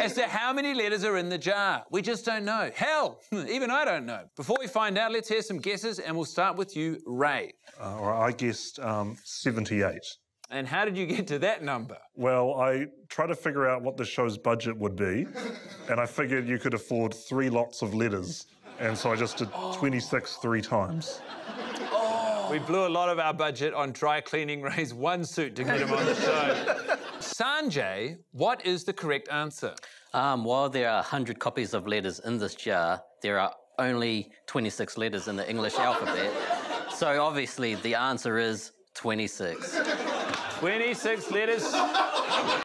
as to how many letters are in the jar. We just don't know. Hell, even I don't know. Before we find out, let's hear some guesses, and we'll start with you, Ray. Uh, or I guessed um, 78. And how did you get to that number? Well, I tried to figure out what the show's budget would be, and I figured you could afford three lots of letters. And so I just did 26 three times. We blew a lot of our budget on dry cleaning Ray's one suit to get him on the show. Sanjay, what is the correct answer? Um, while there are 100 copies of letters in this jar, there are only 26 letters in the English alphabet. So obviously the answer is 26. 26 letters.